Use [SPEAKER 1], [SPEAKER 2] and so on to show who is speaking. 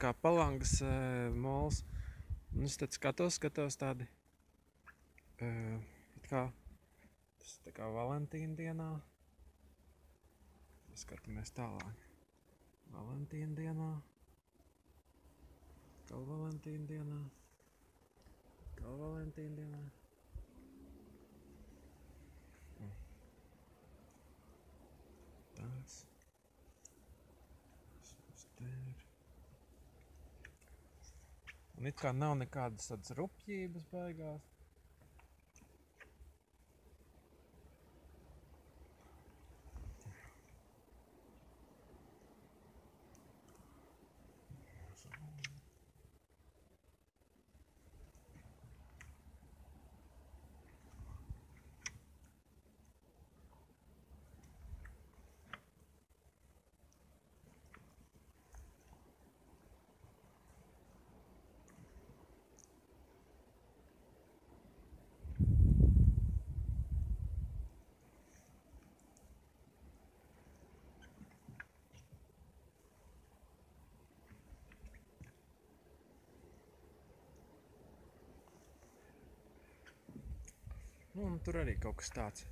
[SPEAKER 1] kā palangas uh, mols. Un es tad skatos, skatos tādi, uh, kā, tas tā kā Valentīna dienā. Skatāmies tālāk. Valentīna dienā. Atkal Valentīna dienā. Atkal Valentīna dienā. Tas. Tas te ir. Un it kā nav nekādas tādas rupjības baigās. Nu, un tur arī kaut kas tāds.